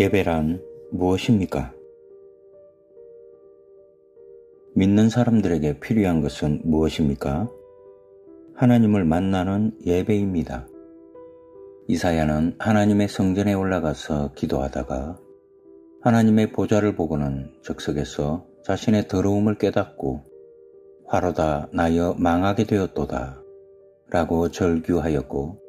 예배란 무엇입니까? 믿는 사람들에게 필요한 것은 무엇입니까? 하나님을 만나는 예배입니다. 이사야는 하나님의 성전에 올라가서 기도하다가 하나님의 보좌를 보고는 적석에서 자신의 더러움을 깨닫고 화로다 나여 망하게 되었도다 라고 절규하였고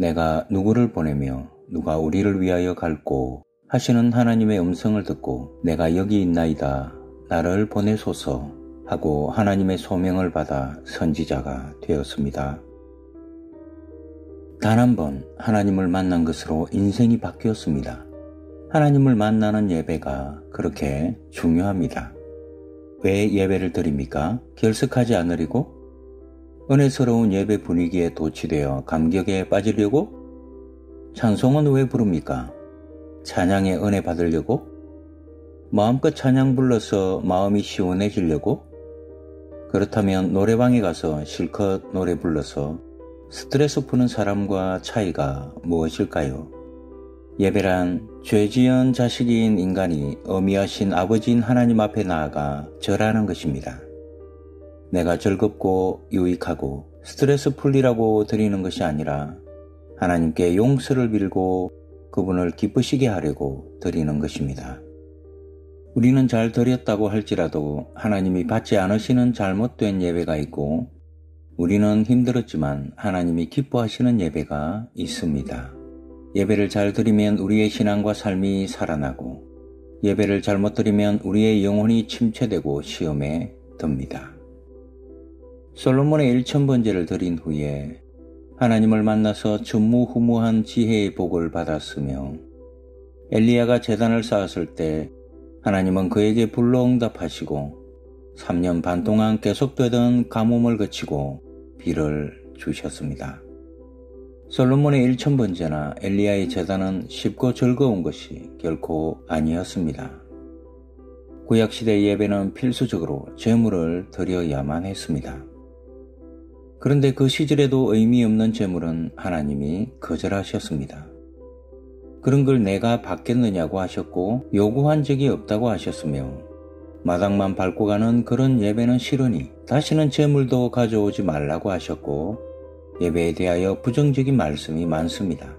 내가 누구를 보내며 누가 우리를 위하여 갈고 하시는 하나님의 음성을 듣고 내가 여기 있나이다 나를 보내소서 하고 하나님의 소명을 받아 선지자가 되었습니다. 단 한 번 하나님을 만난 것으로 인생이 바뀌었습니다. 하나님을 만나는 예배가 그렇게 중요합니다. 왜 예배를 드립니까? 결석하지 않으려고? 은혜스러운 예배 분위기에 도취되어 감격에 빠지려고? 찬송은 왜 부릅니까? 찬양의 은혜 받으려고? 마음껏 찬양 불러서 마음이 시원해지려고? 그렇다면 노래방에 가서 실컷 노래 불러서 스트레스 푸는 사람과 차이가 무엇일까요? 예배란 죄 지은 자식인 인간이 어미하신 아버지인 하나님 앞에 나아가 절하는 것입니다. 내가 즐겁고 유익하고 스트레스 풀리라고 드리는 것이 아니라 하나님께 용서를 빌고 그분을 기쁘시게 하려고 드리는 것입니다. 우리는 잘 드렸다고 할지라도 하나님이 받지 않으시는 잘못된 예배가 있고 우리는 힘들었지만 하나님이 기뻐하시는 예배가 있습니다. 예배를 잘 드리면 우리의 신앙과 삶이 살아나고 예배를 잘못 드리면 우리의 영혼이 침체되고 시험에 듭니다. 솔로몬의 일천번제를 드린 후에 하나님을 만나서 전무후무한 지혜의 복을 받았으며 엘리야가 재단을 쌓았을 때 하나님은 그에게 불러 응답하시고 3년 반 동안 계속되던 가뭄을 거치고 비를 주셨습니다. 솔로몬의 일천번제나 엘리야의 재단은 쉽고 즐거운 것이 결코 아니었습니다. 구약시대 예배는 필수적으로 제물을 드려야만 했습니다. 그런데 그 시절에도 의미 없는 제물은 하나님이 거절하셨습니다. 그런 걸 내가 받겠느냐고 하셨고 요구한 적이 없다고 하셨으며 마당만 밟고 가는 그런 예배는 싫으니 다시는 제물도 가져오지 말라고 하셨고 예배에 대하여 부정적인 말씀이 많습니다.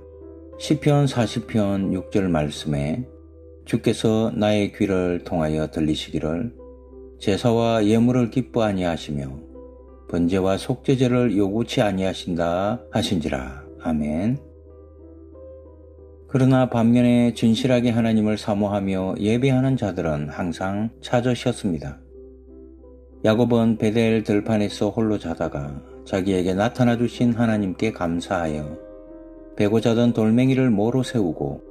시편 40편 6절 말씀에 주께서 나의 귀를 통하여 들리시기를 제사와 예물을 기뻐 아니하시며 번제와 속죄제를 요구치 아니하신다 하신지라. 아멘. 그러나 반면에 진실하게 하나님을 사모하며 예배하는 자들은 항상 찾으셨습니다. 야곱은 베델 들판에서 홀로 자다가 자기에게 나타나 주신 하나님께 감사하여 베고 자던 돌멩이를 모로 세우고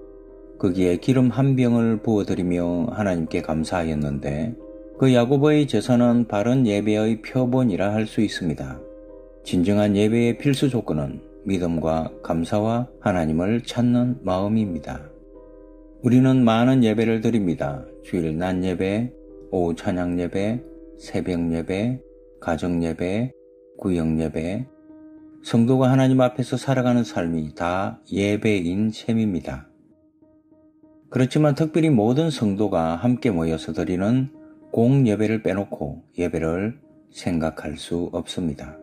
거기에 기름 한 병을 부어드리며 하나님께 감사하였는데 그 야곱의 제사는 바른 예배의 표본이라 할 수 있습니다. 진정한 예배의 필수 조건은 믿음과 감사와 하나님을 찾는 마음입니다. 우리는 많은 예배를 드립니다. 주일 낮 예배, 오후 찬양 예배, 새벽 예배, 가정 예배, 구역 예배, 성도가 하나님 앞에서 살아가는 삶이 다 예배인 셈입니다. 그렇지만 특별히 모든 성도가 함께 모여서 드리는 공 예배를 빼놓고 예배를 생각할 수 없습니다.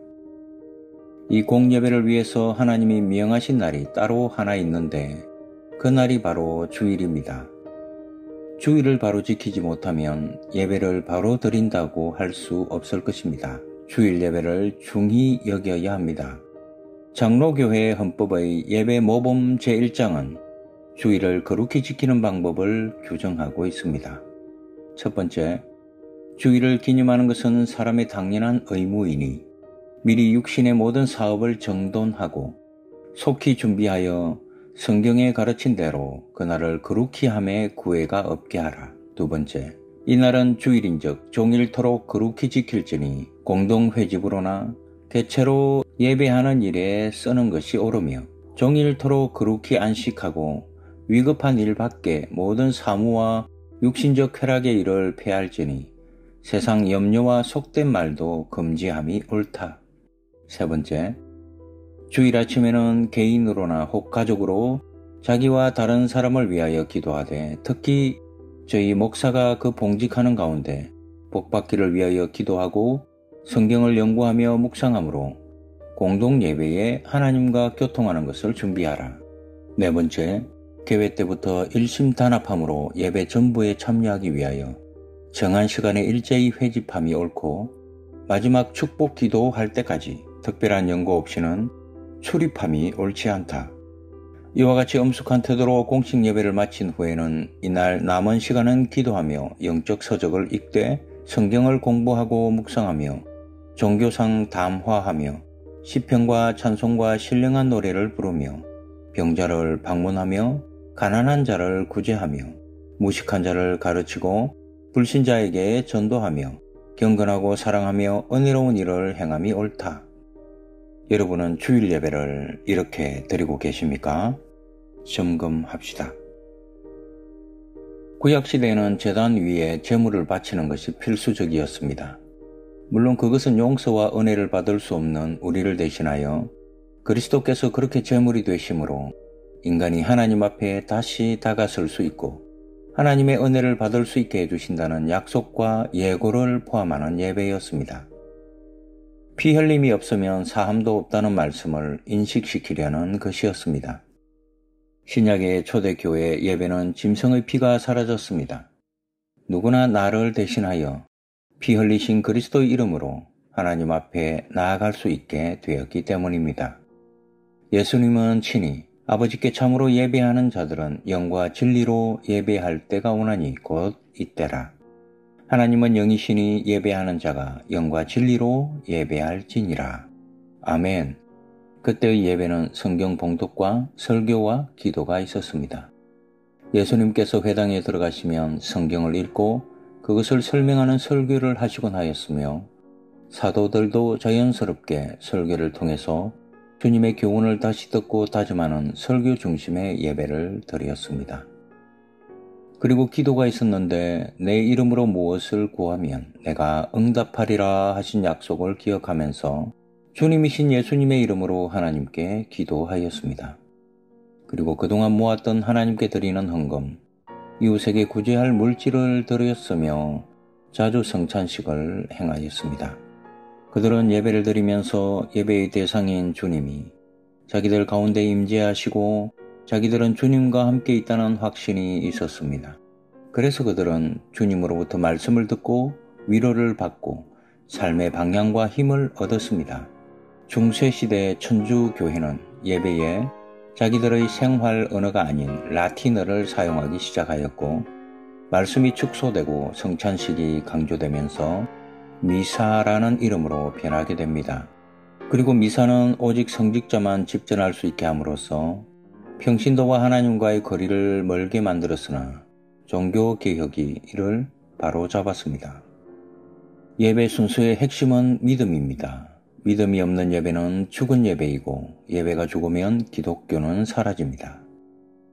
이 공 예배를 위해서 하나님이 명하신 날이 따로 하나 있는데 그 날이 바로 주일입니다. 주일을 바로 지키지 못하면 예배를 바로 드린다고 할 수 없을 것입니다. 주일 예배를 중히 여겨야 합니다. 장로교회 헌법의 예배 모범 제1장은 주일을 거룩히 지키는 방법을 규정하고 있습니다. 첫 번째, 주일을 기념하는 것은 사람의 당연한 의무이니 미리 육신의 모든 사업을 정돈하고 속히 준비하여 성경에 가르친 대로 그날을 거룩히 함에 구애가 없게 하라. 두 번째, 이날은 주일인즉 종일토록 거룩히 지킬지니 공동회집으로나 개체로 예배하는 일에 쓰는 것이 옳으며 종일토록 거룩히 안식하고 위급한 일 밖에 모든 사무와 육신적 쾌락의 일을 폐할지니 세상 염려와 속된 말도 금지함이 옳다. 세 번째, 주일 아침에는 개인으로나 혹 가족으로 자기와 다른 사람을 위하여 기도하되 특히 저희 목사가 그 봉직하는 가운데 복받기를 위하여 기도하고 성경을 연구하며 묵상함으로 공동 예배에 하나님과 교통하는 것을 준비하라. 네 번째, 개회 때부터 일심단합함으로 예배 전부에 참여하기 위하여 정한 시간에 일제히 회집함이 옳고 마지막 축복 기도할 때까지 특별한 연구 없이는 출입함이 옳지 않다. 이와 같이 엄숙한 태도로 공식 예배를 마친 후에는 이날 남은 시간은 기도하며 영적 서적을 읽되 성경을 공부하고 묵상하며 종교상 담화하며 시편과 찬송과 신령한 노래를 부르며 병자를 방문하며 가난한 자를 구제하며 무식한 자를 가르치고 불신자에게 전도하며 경건하고 사랑하며 은혜로운 일을 행함이 옳다. 여러분은 주일 예배를 이렇게 드리고 계십니까? 점검합시다. 구약시대에는 재단 위에 재물을 바치는 것이 필수적이었습니다. 물론 그것은 용서와 은혜를 받을 수 없는 우리를 대신하여 그리스도께서 그렇게 재물이 되심으로 인간이 하나님 앞에 다시 다가설 수 있고 하나님의 은혜를 받을 수 있게 해주신다는 약속과 예고를 포함하는 예배였습니다. 피 흘림이 없으면 사함도 없다는 말씀을 인식시키려는 것이었습니다. 신약의 초대교회 예배는 짐승의 피가 사라졌습니다. 누구나 나를 대신하여 피 흘리신 그리스도의 이름으로 하나님 앞에 나아갈 수 있게 되었기 때문입니다. 예수님은 친히 아버지께 참으로 예배하는 자들은 영과 진리로 예배할 때가 오나니 곧 이때라. 하나님은 영이시니 예배하는 자가 영과 진리로 예배할지니라. 아멘. 그때의 예배는 성경 봉독과 설교와 기도가 있었습니다. 예수님께서 회당에 들어가시면 성경을 읽고 그것을 설명하는 설교를 하시곤 하였으며 사도들도 자연스럽게 설교를 통해서 주님의 교훈을 다시 듣고 다짐하는 설교 중심의 예배를 드렸습니다. 그리고 기도가 있었는데 내 이름으로 무엇을 구하면 내가 응답하리라 하신 약속을 기억하면서 주님이신 예수님의 이름으로 하나님께 기도하였습니다. 그리고 그동안 모았던 하나님께 드리는 헌금, 이웃에게 구제할 물질을 드렸으며 자주 성찬식을 행하였습니다. 그들은 예배를 드리면서 예배의 대상인 주님이 자기들 가운데 임재하시고 자기들은 주님과 함께 있다는 확신이 있었습니다. 그래서 그들은 주님으로부터 말씀을 듣고 위로를 받고 삶의 방향과 힘을 얻었습니다. 중세시대 천주교회는 예배에 자기들의 생활 언어가 아닌 라틴어를 사용하기 시작하였고 말씀이 축소되고 성찬식이 강조되면서 미사라는 이름으로 변하게 됩니다. 그리고 미사는 오직 성직자만 집전할 수 있게 함으로써 평신도와 하나님과의 거리를 멀게 만들었으나 종교 개혁이 이를 바로 잡았습니다. 예배 순서의 핵심은 믿음입니다. 믿음이 없는 예배는 죽은 예배이고 예배가 죽으면 기독교는 사라집니다.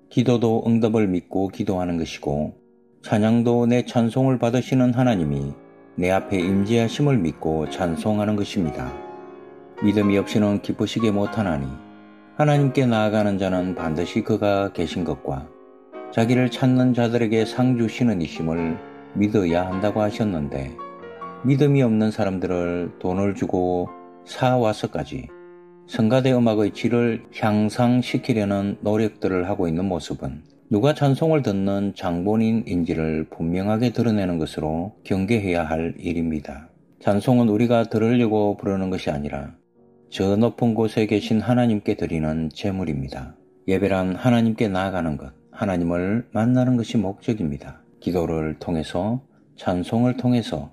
기도도 응답을 믿고 기도하는 것이고 찬양도 내 찬송을 받으시는 하나님이 내 앞에 임재하심을 믿고 찬송하는 것입니다. 믿음이 없이는 기쁘시게 못하나니 하나님께 나아가는 자는 반드시 그가 계신 것과 자기를 찾는 자들에게 상 주시는 이심을 믿어야 한다고 하셨는데 믿음이 없는 사람들을 돈을 주고 사와서까지 성가대 음악의 질을 향상시키려는 노력들을 하고 있는 모습은 누가 찬송을 듣는 장본인인지를 분명하게 드러내는 것으로 경계해야 할 일입니다. 찬송은 우리가 들으려고 부르는 것이 아니라 저 높은 곳에 계신 하나님께 드리는 제물입니다. 예배란 하나님께 나아가는 것, 하나님을 만나는 것이 목적입니다. 기도를 통해서, 찬송을 통해서,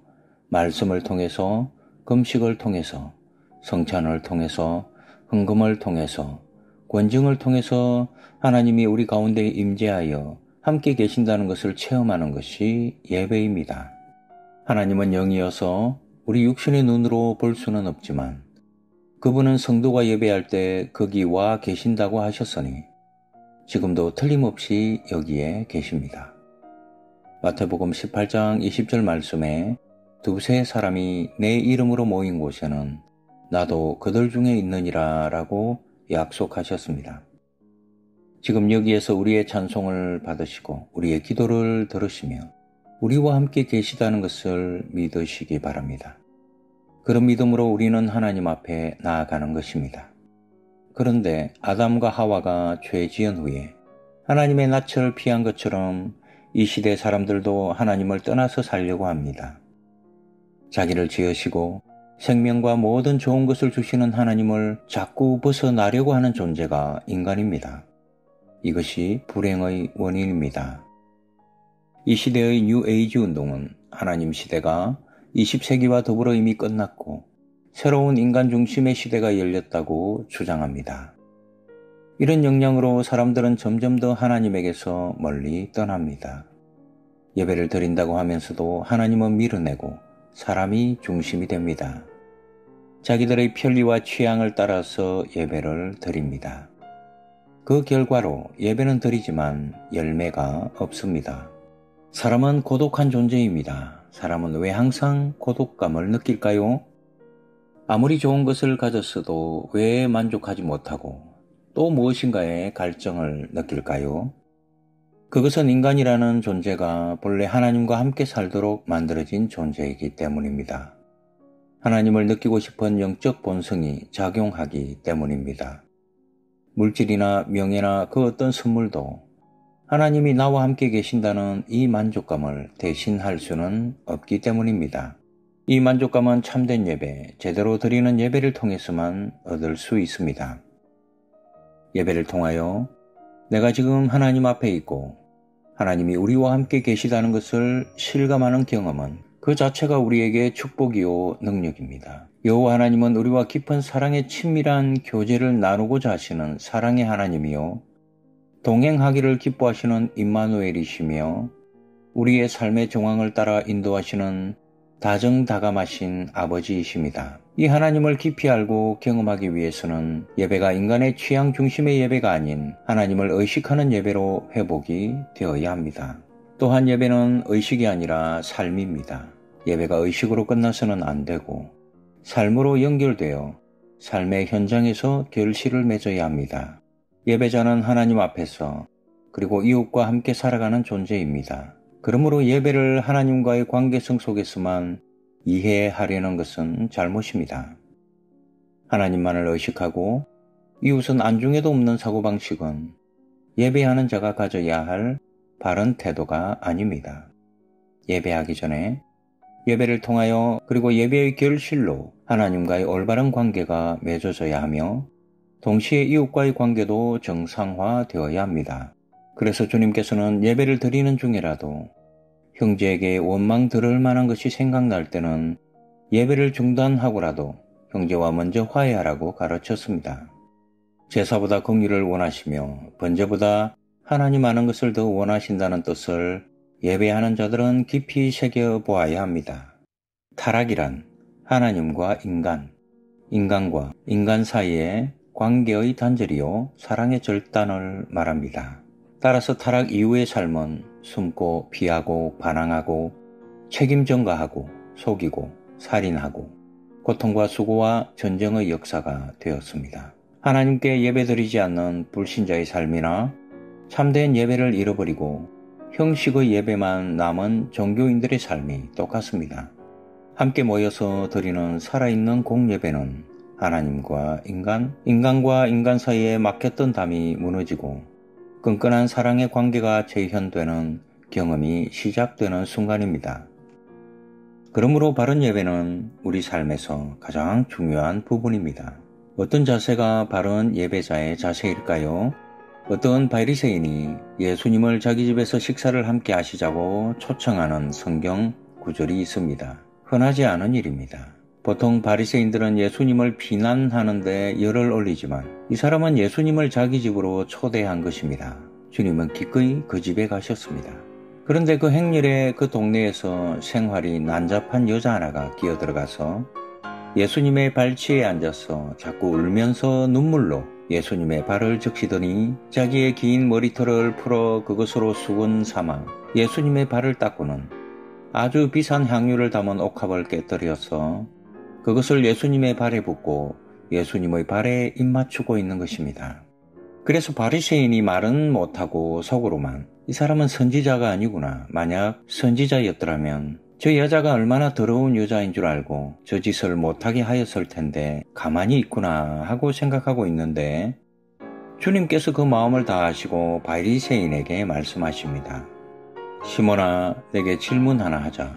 말씀을 통해서, 금식을 통해서, 성찬을 통해서, 헌금을 통해서, 권증을 통해서 하나님이 우리 가운데 임재하여 함께 계신다는 것을 체험하는 것이 예배입니다. 하나님은 영이어서 우리 육신의 눈으로 볼 수는 없지만 그분은 성도가 예배할 때 거기 와 계신다고 하셨으니 지금도 틀림없이 여기에 계십니다. 마태복음 18장 20절 말씀에 두세 사람이 내 이름으로 모인 곳에는 나도 그들 중에 있느니라 라고 약속하셨습니다. 지금 여기에서 우리의 찬송을 받으시고 우리의 기도를 들으시며 우리와 함께 계시다는 것을 믿으시기 바랍니다. 그런 믿음으로 우리는 하나님 앞에 나아가는 것입니다. 그런데 아담과 하와가 죄 지은 후에 하나님의 낯을 피한 것처럼 이 시대 사람들도 하나님을 떠나서 살려고 합니다. 자기를 지으시고 생명과 모든 좋은 것을 주시는 하나님을 자꾸 벗어나려고 하는 존재가 인간입니다. 이것이 불행의 원인입니다. 이 시대의 뉴 에이지 운동은 하나님 시대가 20세기와 더불어 이미 끝났고 새로운 인간 중심의 시대가 열렸다고 주장합니다. 이런 영향으로 사람들은 점점 더 하나님에게서 멀리 떠납니다. 예배를 드린다고 하면서도 하나님은 밀어내고 사람이 중심이 됩니다. 자기들의 편리와 취향을 따라서 예배를 드립니다. 그 결과로 예배는 드리지만 열매가 없습니다. 사람은 고독한 존재입니다. 사람은 왜 항상 고독감을 느낄까요? 아무리 좋은 것을 가졌어도 왜 만족하지 못하고 또 무엇인가에 갈증을 느낄까요? 그것은 인간이라는 존재가 본래 하나님과 함께 살도록 만들어진 존재이기 때문입니다. 하나님을 느끼고 싶은 영적 본성이 작용하기 때문입니다. 물질이나 명예나 그 어떤 선물도 하나님이 나와 함께 계신다는 이 만족감을 대신할 수는 없기 때문입니다. 이 만족감은 참된 예배, 제대로 드리는 예배를 통해서만 얻을 수 있습니다. 예배를 통하여 내가 지금 하나님 앞에 있고 하나님이 우리와 함께 계시다는 것을 실감하는 경험은 그 자체가 우리에게 축복이요 능력입니다. 여호와 하나님은 우리와 깊은 사랑의 친밀한 교제를 나누고자 하시는 사랑의 하나님이요 동행하기를 기뻐하시는 임마누엘이시며 우리의 삶의 정황을 따라 인도하시는 다정다감하신 아버지이십니다. 이 하나님을 깊이 알고 경험하기 위해서는 예배가 인간의 취향 중심의 예배가 아닌 하나님을 의식하는 예배로 회복이 되어야 합니다. 또한 예배는 의식이 아니라 삶입니다. 예배가 의식으로 끝나서는 안 되고 삶으로 연결되어 삶의 현장에서 결실을 맺어야 합니다. 예배자는 하나님 앞에서 그리고 이웃과 함께 살아가는 존재입니다. 그러므로 예배를 하나님과의 관계성 속에서만 이해하려는 것은 잘못입니다. 하나님만을 의식하고 이웃은 안중에도 없는 사고방식은 예배하는 자가 가져야 할 바른 태도가 아닙니다. 예배하기 전에 예배를 통하여 그리고 예배의 결실로 하나님과의 올바른 관계가 맺어져야 하며 동시에 이웃과의 관계도 정상화되어야 합니다. 그래서 주님께서는 예배를 드리는 중이라도 형제에게 원망 들을 만한 것이 생각날 때는 예배를 중단하고라도 형제와 먼저 화해하라고 가르쳤습니다. 제사보다 공의를 원하시며 번제보다 하나님 아는 것을 더 원하신다는 뜻을 예배하는 자들은 깊이 새겨 보아야 합니다. 타락이란 하나님과 인간, 인간과 인간 사이의 관계의 단절이요 사랑의 절단을 말합니다. 따라서 타락 이후의 삶은 숨고 피하고 반항하고 책임 전가하고 속이고 살인하고 고통과 수고와 전쟁의 역사가 되었습니다. 하나님께 예배드리지 않는 불신자의 삶이나 참된 예배를 잃어버리고 형식의 예배만 남은 종교인들의 삶이 똑같습니다. 함께 모여서 드리는 살아있는 공예배는 하나님과 인간, 인간과 인간 사이에 막혔던 담이 무너지고 끈끈한 사랑의 관계가 재현되는 경험이 시작되는 순간입니다. 그러므로 바른 예배는 우리 삶에서 가장 중요한 부분입니다. 어떤 자세가 바른 예배자의 자세일까요? 어떤 바리새인이 예수님을 자기 집에서 식사를 함께 하시자고 초청하는 성경 구절이 있습니다. 흔하지 않은 일입니다. 보통 바리새인들은 예수님을 비난하는데 열을 올리지만 이 사람은 예수님을 자기 집으로 초대한 것입니다. 주님은 기꺼이 그 집에 가셨습니다. 그런데 그 행렬에 그 동네에서 생활이 난잡한 여자 하나가 끼어들어가서 예수님의 발치에 앉아서 자꾸 울면서 눈물로 예수님의 발을 적시더니 자기의 긴 머리털을 풀어 그것으로 수건 삼아 예수님의 발을 닦고는 아주 비싼 향유를 담은 옥합을 깨뜨려서 그것을 예수님의 발에 붓고 예수님의 발에 입맞추고 있는 것입니다. 그래서 바리새인이 말은 못하고 속으로만 이 사람은 선지자가 아니구나. 만약 선지자였더라면 저 여자가 얼마나 더러운 여자인 줄 알고 저 짓을 못하게 하였을 텐데 가만히 있구나 하고 생각하고 있는데 주님께서 그 마음을 다 아시고 바리새인에게 말씀하십니다. 시몬아 내게 질문 하나 하자.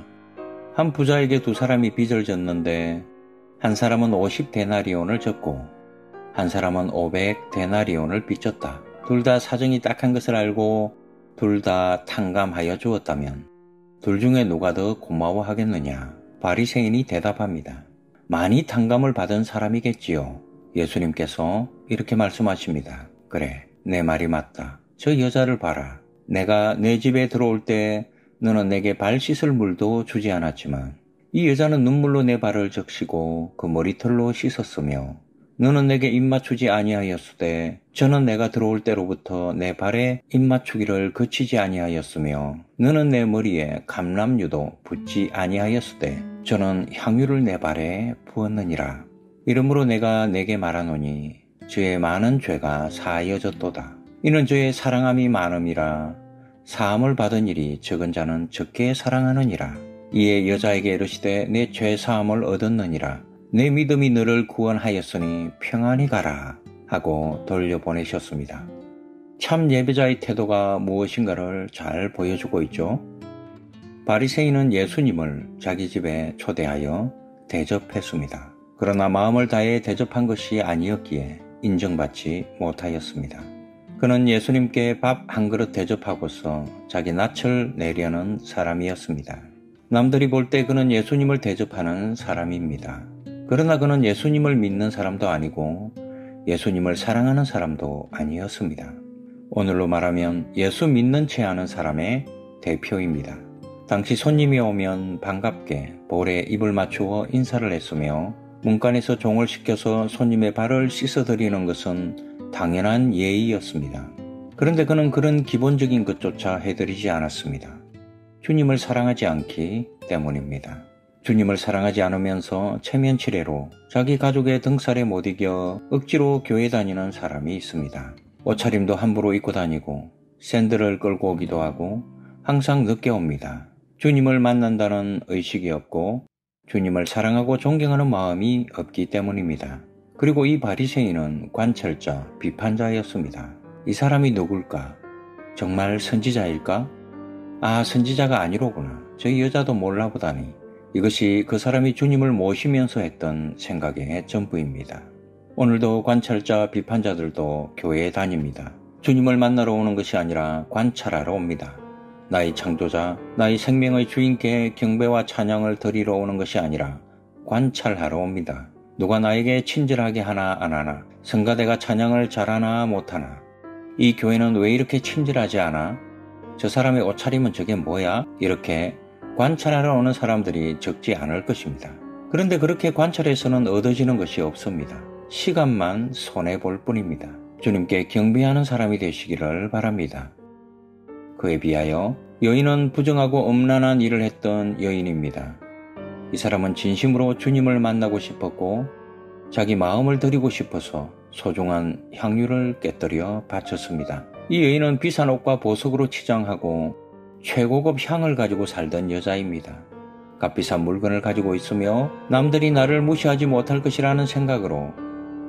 한 부자에게 두 사람이 빚을 졌는데 한 사람은 50데나리온을 졌고 한 사람은 500데나리온을 빚졌다. 둘 다 사정이 딱한 것을 알고 둘 다 탕감하여 주었다면 둘 중에 누가 더 고마워하겠느냐? 바리새인이 대답합니다. 많이 탕감을 받은 사람이겠지요. 예수님께서 이렇게 말씀하십니다. 그래, 내 말이 맞다. 저 여자를 봐라. 내가 내 집에 들어올 때 너는 내게 발 씻을 물도 주지 않았지만 이 여자는 눈물로 내 발을 적시고 그 머리털로 씻었으며 너는 내게 입맞추지 아니하였으되 저는 내가 들어올 때로부터 내 발에 입맞추기를 거치지 아니하였으며 너는 내 머리에 감람유도 붓지 아니하였으되 저는 향유를 내 발에 부었느니라. 이러므로 내가 내게 말하노니 저의 많은 죄가 사하여졌도다. 이는 저의 사랑함이 많음이라. 사함을 받은 일이 적은 자는 적게 사랑하느니라 이에 여자에게 이르시되 내 죄 사함을 얻었느니라 내 믿음이 너를 구원하였으니 평안히 가라 하고 돌려보내셨습니다. 참 예배자의 태도가 무엇인가를 잘 보여주고 있죠. 바리새인은 예수님을 자기 집에 초대하여 대접했습니다. 그러나 마음을 다해 대접한 것이 아니었기에 인정받지 못하였습니다. 그는 예수님께 밥 한 그릇 대접하고서 자기 낯을 내려는 사람이었습니다. 남들이 볼 때 그는 예수님을 대접하는 사람입니다. 그러나 그는 예수님을 믿는 사람도 아니고 예수님을 사랑하는 사람도 아니었습니다. 오늘로 말하면 예수 믿는 채 하는 사람의 대표입니다. 당시 손님이 오면 반갑게 볼에 입을 맞추어 인사를 했으며 문간에서 종을 시켜서 손님의 발을 씻어드리는 것은 당연한 예의였습니다. 그런데 그는 그런 기본적인 것조차 해드리지 않았습니다. 주님을 사랑하지 않기 때문입니다. 주님을 사랑하지 않으면서 체면치레로 자기 가족의 등살에 못 이겨 억지로 교회 다니는 사람이 있습니다. 옷차림도 함부로 입고 다니고 샌들을 끌고 오기도 하고 항상 늦게 옵니다. 주님을 만난다는 의식이 없고 주님을 사랑하고 존경하는 마음이 없기 때문입니다. 그리고 이 바리새인은 관철자, 비판자였습니다. 이 사람이 누굴까? 정말 선지자일까? 아, 선지자가 아니로구나. 저 여자도 몰라보다니. 이것이 그 사람이 주님을 모시면서 했던 생각의 전부입니다. 오늘도 관찰자 비판자들도 교회에 다닙니다. 주님을 만나러 오는 것이 아니라 관찰하러 옵니다. 나의 창조자, 나의 생명의 주인께 경배와 찬양을 드리러 오는 것이 아니라 관찰하러 옵니다. 누가 나에게 친절하게 하나 안 하나, 성가대가 찬양을 잘하나 못하나, 이 교회는 왜 이렇게 친절하지 않아? 저 사람의 옷차림은 저게 뭐야? 이렇게 관찰하러 오는 사람들이 적지 않을 것입니다. 그런데 그렇게 관찰해서는 얻어지는 것이 없습니다. 시간만 손해볼 뿐입니다. 주님께 경배하는 사람이 되시기를 바랍니다. 그에 비하여 여인은 부정하고 엄란한 일을 했던 여인입니다. 이 사람은 진심으로 주님을 만나고 싶었고 자기 마음을 드리고 싶어서 소중한 향유를 깨뜨려 바쳤습니다. 이 여인은 비싼 옷과 보석으로 치장하고 최고급 향을 가지고 살던 여자입니다. 값비싼 물건을 가지고 있으며 남들이 나를 무시하지 못할 것이라는 생각으로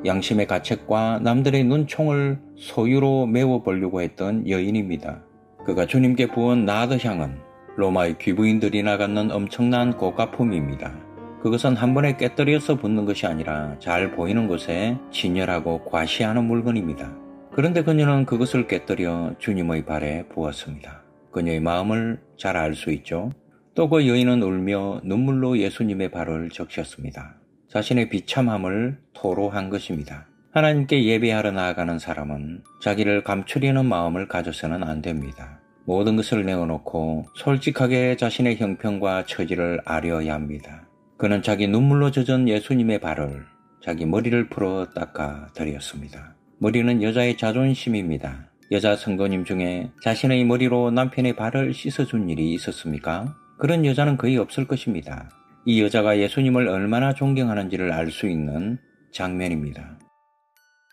양심의 가책과 남들의 눈총을 소유로 메워보려고 했던 여인입니다. 그가 주님께 부은 나드 향은 로마의 귀부인들이 나갔는 엄청난 고가품입니다. 그것은 한 번에 깨뜨려서 붓는 것이 아니라 잘 보이는 곳에 진열하고 과시하는 물건입니다. 그런데 그녀는 그것을 깨뜨려 주님의 발에 부었습니다. 그녀의 마음을 잘 알 수 있죠. 또 그 여인은 울며 눈물로 예수님의 발을 적셨습니다. 자신의 비참함을 토로한 것입니다. 하나님께 예배하러 나아가는 사람은 자기를 감추려는 마음을 가져서는 안 됩니다. 모든 것을 내어놓고 솔직하게 자신의 형편과 처지를 아려야 합니다. 그는 자기 눈물로 젖은 예수님의 발을 자기 머리를 풀어 닦아 드렸습니다. 머리는 여자의 자존심입니다. 여자 선거님 중에 자신의 머리로 남편의 발을 씻어준 일이 있었습니까? 그런 여자는 거의 없을 것입니다. 이 여자가 예수님을 얼마나 존경하는지를 알 수 있는 장면입니다.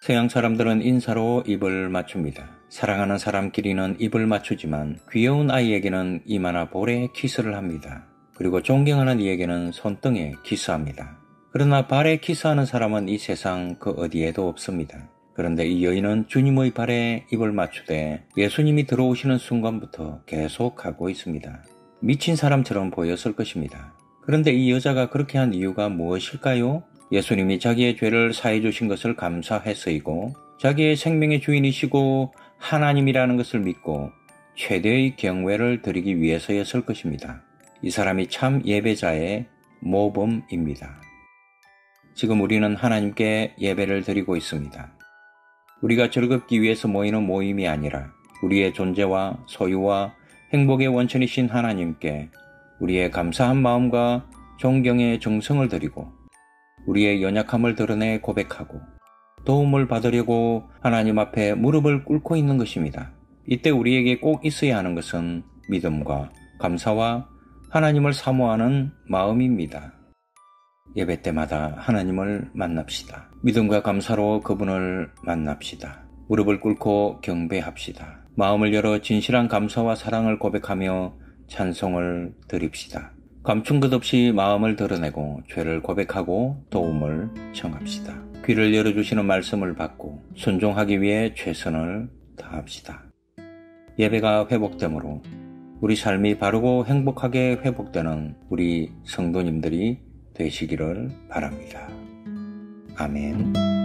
서양 사람들은 인사로 입을 맞춥니다. 사랑하는 사람끼리는 입을 맞추지만 귀여운 아이에게는 이마나 볼에 키스를 합니다. 그리고 존경하는 이에게는 손등에 키스합니다. 그러나 발에 키스하는 사람은 이 세상 그 어디에도 없습니다. 그런데 이 여인은 주님의 발에 입을 맞추되 예수님이 들어오시는 순간부터 계속 하고 있습니다. 미친 사람처럼 보였을 것입니다. 그런데 이 여자가 그렇게 한 이유가 무엇일까요? 예수님이 자기의 죄를 사해 주신 것을 감사했어이고 자기의 생명의 주인이시고 하나님이라는 것을 믿고 최대의 경외를 드리기 위해서였을 것입니다. 이 사람이 참 예배자의 모범입니다. 지금 우리는 하나님께 예배를 드리고 있습니다. 우리가 즐겁기 위해서 모이는 모임이 아니라 우리의 존재와 소유와 행복의 원천이신 하나님께 우리의 감사한 마음과 존경의 정성을 드리고 우리의 연약함을 드러내 고백하고 도움을 받으려고 하나님 앞에 무릎을 꿇고 있는 것입니다. 이때 우리에게 꼭 있어야 하는 것은 믿음과 감사와 하나님을 사모하는 마음입니다. 예배 때마다 하나님을 만납시다. 믿음과 감사로 그분을 만납시다. 무릎을 꿇고 경배합시다. 마음을 열어 진실한 감사와 사랑을 고백하며 찬송을 드립시다. 감춘 것 없이 마음을 드러내고 죄를 고백하고 도움을 청합시다. 귀를 열어주시는 말씀을 받고 순종하기 위해 최선을 다합시다. 예배가 회복되므로 우리 삶이 바르고 행복하게 회복되는 우리 성도님들이 되시기를 바랍니다. 아멘.